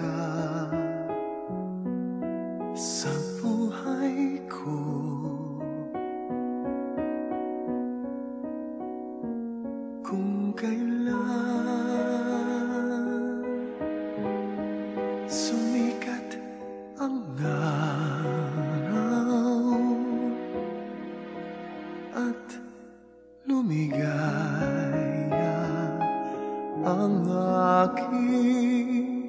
ka sa buhay ko. Kung kailan sumikat ang araw at lumigaya ang aking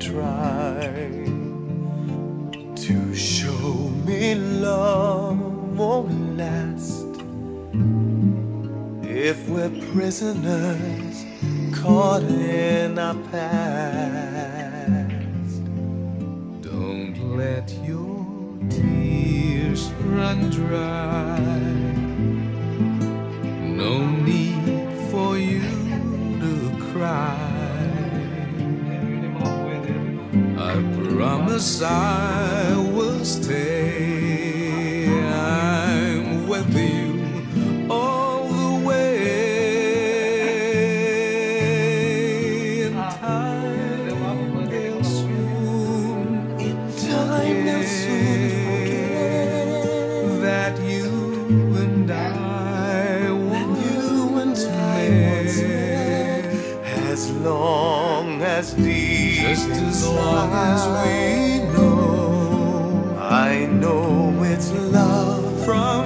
try To show me love won't last If we're prisoners caught in our past Don't let your tears run dry. No need for you to cry. Promise I will stay. I'm with you all the way. In time, they'll soon In time they'll soon forget that you and I once you and I once met. met As long as deep Just as long as we know. I know it's love from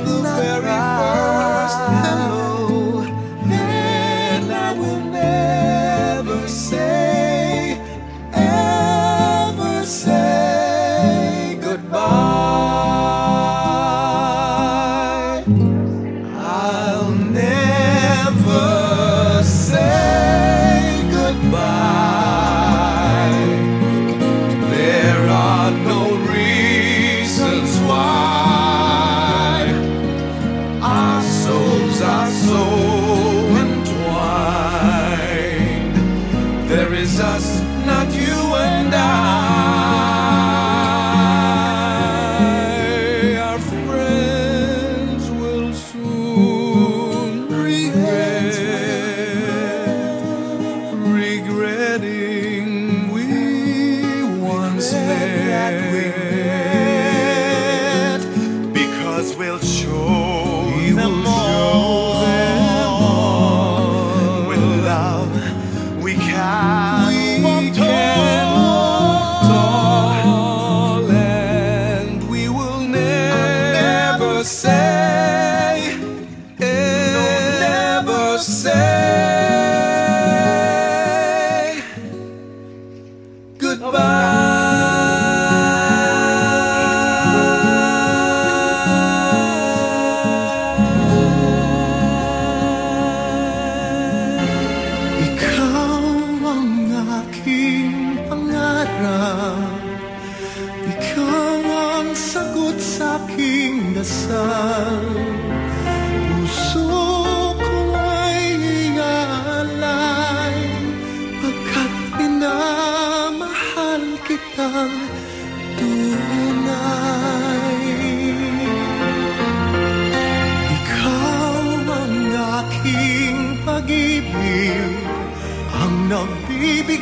we can.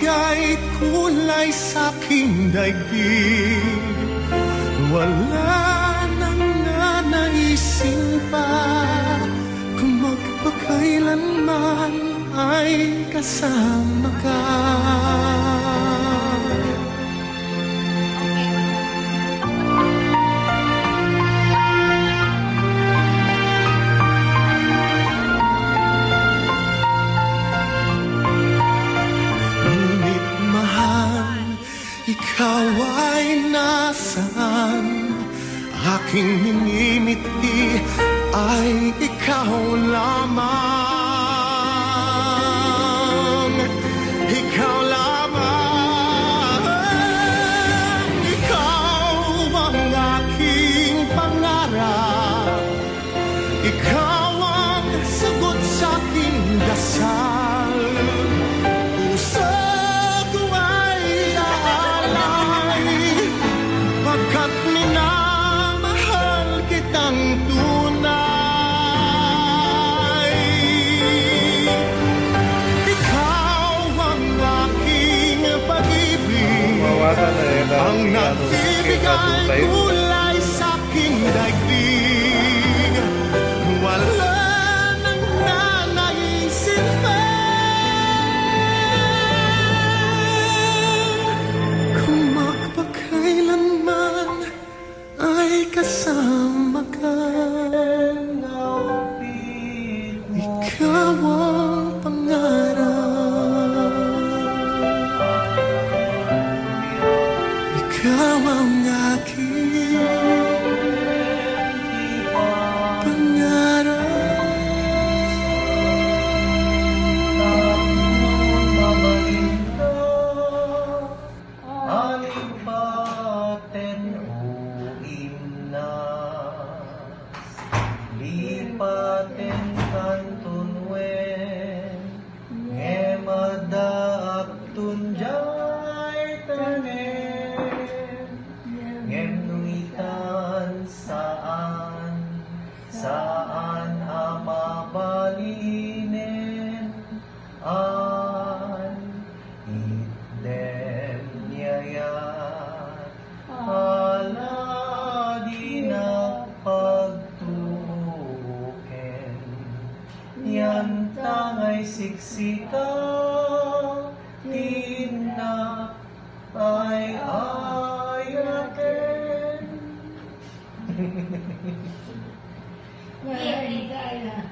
iya'y kulay sa aking daigdig. Wala nang nanaisin pa Kung magpakailanman ay kasama ka. Kulay sa aking daigdig. siksika din na ay ay natin. Wala.